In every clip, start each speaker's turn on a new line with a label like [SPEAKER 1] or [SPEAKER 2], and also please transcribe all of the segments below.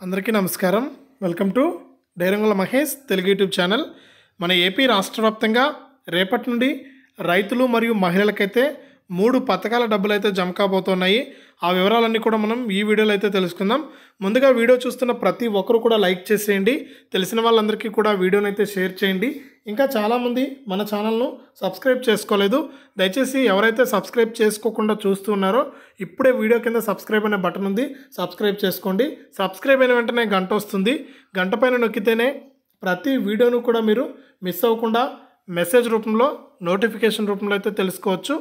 [SPEAKER 1] అందరికీ నమస్కారం. Welcome to డైరంగుల మహేష్ తెలుగు యూట్యూబ్ ఛానల్. మన ఏపీ రాష్ట్ర వ్యాప్తంగా రేపటి నుండి రైతులు మరియు మహిళలకైతే మూడు పథకాల డబ్బులు అయితే జమ కాబోతున్నాయి. ఆ వివరాలన్నీ కూడా మనం ఈ వీడియోలో అయితే తెలుసుకుందాం. ముందుగా వీడియో చూస్తున్న ప్రతి ఒక్కరు కూడా లైక్ చేసేయండి. తెలిసిన వాళ్ళందరికీ కూడా వీడియోని అయితే షేర్ చేయండి. ఇంకా చాలామంది మన ఛానల్ను సబ్స్క్రైబ్ చేసుకోలేదు. దయచేసి ఎవరైతే సబ్స్క్రైబ్ చేసుకోకుండా చూస్తున్నారో ఇప్పుడే వీడియో కింద సబ్స్క్రైబ్ అనే బటన్ ఉంది. సబ్స్క్రైబ్ చేసుకోండి. సబ్స్క్రైబ్ అయిన వెంటనే గంట వస్తుంది. గంట పైన నొక్కితేనే ప్రతి వీడియోను కూడా మీరు మిస్ అవ్వకుండా మెసేజ్ రూపంలో నోటిఫికేషన్ రూపంలో అయితే తెలుసుకోవచ్చు.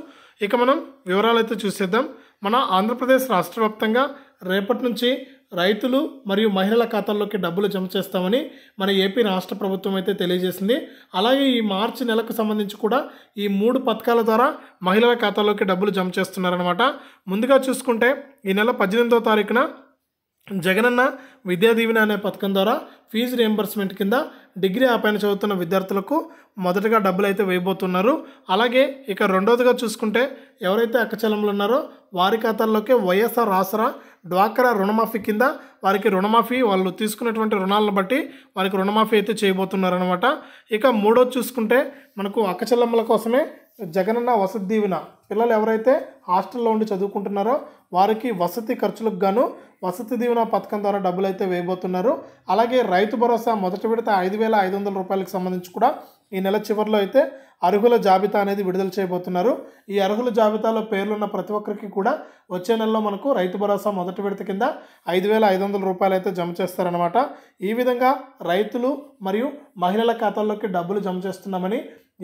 [SPEAKER 1] ఇక మనం వివరాలు అయితే చూసేద్దాం. మన ఆంధ్రప్రదేశ్ రాష్ట్ర వ్యాప్తంగా రేపటి నుంచి రైతులు మరియు మహిళల ఖాతాల్లోకి డబ్బులు జమ చేస్తామని మన ఏపీ రాష్ట్ర ప్రభుత్వం అయితే తెలియజేసింది. అలాగే ఈ మార్చి నెలకు సంబంధించి కూడా ఈ మూడు పథకాల ద్వారా మహిళల ఖాతాల్లోకి డబ్బులు జమ చేస్తున్నారనమాట ముందుగా చూసుకుంటే ఈ నెల పద్దెనిమిదో తారీఖున జగనన్న విద్యా దీవెన అనే పథకం ద్వారా ఫీజు రియంబర్స్మెంట్ కింద డిగ్రీ ఆపైన చదువుతున్న విద్యార్థులకు మొదటగా డబ్బులు అయితే వేయబోతున్నారు. అలాగే ఇక రెండోదిగా చూసుకుంటే ఎవరైతే అక్కచలంలో ఉన్నారో వారి ఖాతాల్లోకి వైఎస్ఆర్ ఆసరా డ్వాక్రా రుణమాఫీ కింద వారికి రుణమాఫీ వాళ్ళు తీసుకున్నటువంటి రుణాలను బట్టి వారికి రుణమాఫీ అయితే చేయబోతున్నారనమాట ఇక మూడోది చూసుకుంటే మనకు అక్కచెల్లమ్మల కోసమే జగనన్న వసతి దీవెన. పిల్లలు ఎవరైతే హాస్టల్లో ఉండి చదువుకుంటున్నారో వారికి వసతి ఖర్చులకు గాను వసతి దీవెన పథకం ద్వారా డబ్బులు అయితే వేయబోతున్నారు. అలాగే రైతు భరోసా మొదటి విడత ఐదు వేల ఐదు వందల రూపాయలకు సంబంధించి కూడా ఈ నెల చివరిలో అయితే అర్హుల జాబితా అనేది విడుదల చేయబోతున్నారు. ఈ అర్హుల జాబితాలో పేర్లున్న ప్రతి ఒక్కరికి కూడా వచ్చే నెలలో మనకు రైతు భరోసా మొదటి విడత కింద ఐదు వేల ఐదు వందల రూపాయలు అయితే జమ చేస్తారనమాట ఈ విధంగా రైతులు మరియు మహిళల ఖాతాల్లోకి డబ్బులు జమ చేస్తున్నామని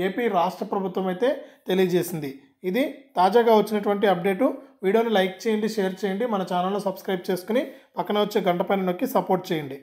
[SPEAKER 1] ఏపీ రాష్ట్ర ప్రభుత్వం అయితే తెలియజేసింది. ఇది తాజాగా వచ్చినటువంటి అప్డేటు. వీడియోని లైక్ చేయండి షేర్ చేయండి మన ఛానల్ను సబ్స్క్రైబ్ చేసుకుని పక్కన వచ్చే గంట పైన నొక్కి సపోర్ట్ చేయండి.